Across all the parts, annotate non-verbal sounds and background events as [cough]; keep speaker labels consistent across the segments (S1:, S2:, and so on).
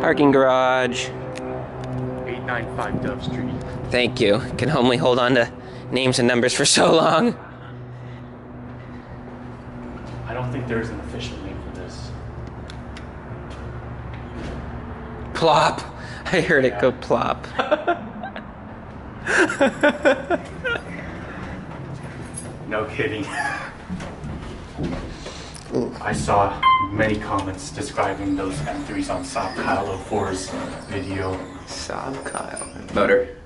S1: Parking garage.
S2: 895 Dove Street.
S1: Thank you. Can only hold on to names and numbers for so long.
S2: I don't think there's an official name for this.
S1: Plop. I heard it go plop. [laughs]
S2: No kidding. [laughs] I saw many comments describing those M3s on South Kyle 04's video.
S1: Saab Kyle. Motor.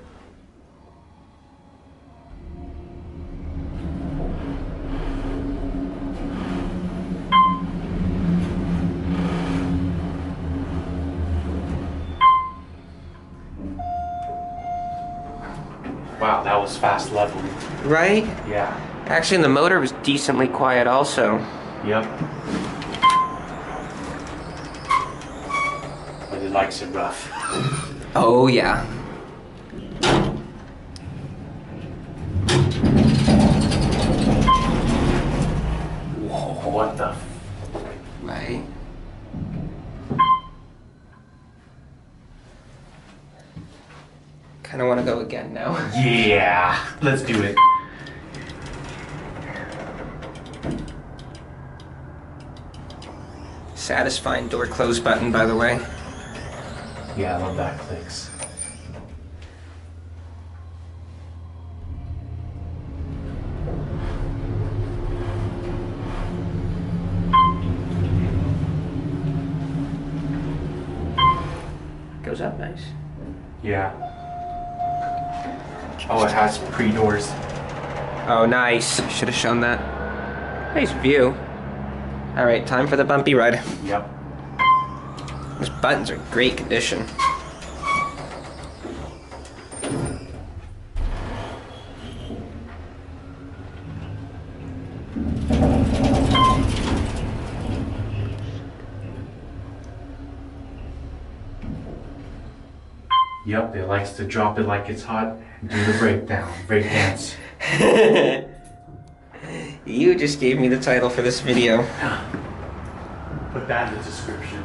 S2: Wow, that was fast leveling.
S1: Right?
S2: Yeah.
S1: Actually, the motor was decently quiet also.
S2: Yep. But it likes it rough.
S1: Oh, yeah.
S2: Whoa, what the? F-
S1: Right. Kind of want to go again now. [laughs]
S2: yeah, let's do it.
S1: Satisfying door close button, by the way.
S2: Yeah, I love that clicks.
S1: Goes up nice.
S2: Yeah. Oh, it has pre-doors.
S1: Oh, nice. Should have shown that. Nice view. All right, time for the bumpy ride.
S2: Yep.
S1: Those buttons are great condition.
S2: Yep, it likes to drop it like it's hot and do the breakdown, break dance. [laughs]
S1: You just gave me the title for this video.
S2: Put that in the description.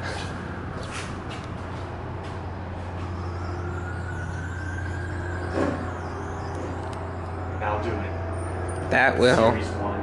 S2: Now do it.
S1: That will.